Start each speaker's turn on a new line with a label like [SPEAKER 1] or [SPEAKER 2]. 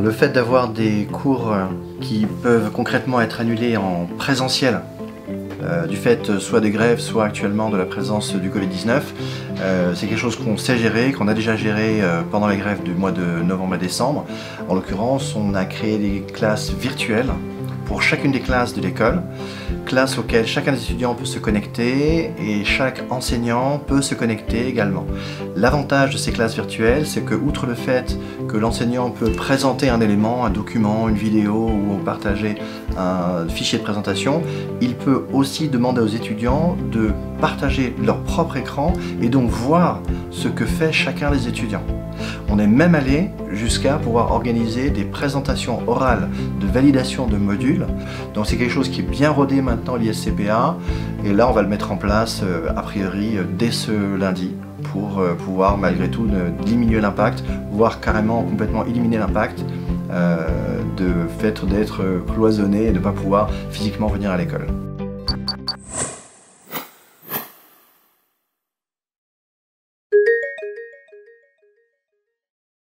[SPEAKER 1] Le fait d'avoir des cours qui peuvent concrètement être annulés en présentiel euh, du fait soit des grèves, soit actuellement de la présence du Covid-19. Euh, c'est quelque chose qu'on sait gérer, qu'on a déjà géré euh, pendant les grèves du mois de novembre et décembre. En l'occurrence, on a créé des classes virtuelles pour chacune des classes de l'école, classes auxquelles chacun des étudiants peut se connecter et chaque enseignant peut se connecter également. L'avantage de ces classes virtuelles, c'est que outre le fait que l'enseignant peut présenter un élément, un document, une vidéo ou partager un fichier de présentation, il peut aussi demander aux étudiants de partager leur propre écran et donc voir ce que fait chacun des étudiants. On est même allé jusqu'à pouvoir organiser des présentations orales de validation de modules. Donc c'est quelque chose qui est bien rodé maintenant l'ISCPA et là on va le mettre en place euh, a priori euh, dès ce lundi pour euh, pouvoir malgré tout diminuer l'impact, voire carrément complètement éliminer l'impact de fait d'être cloisonné et de ne pas pouvoir physiquement venir à l'école.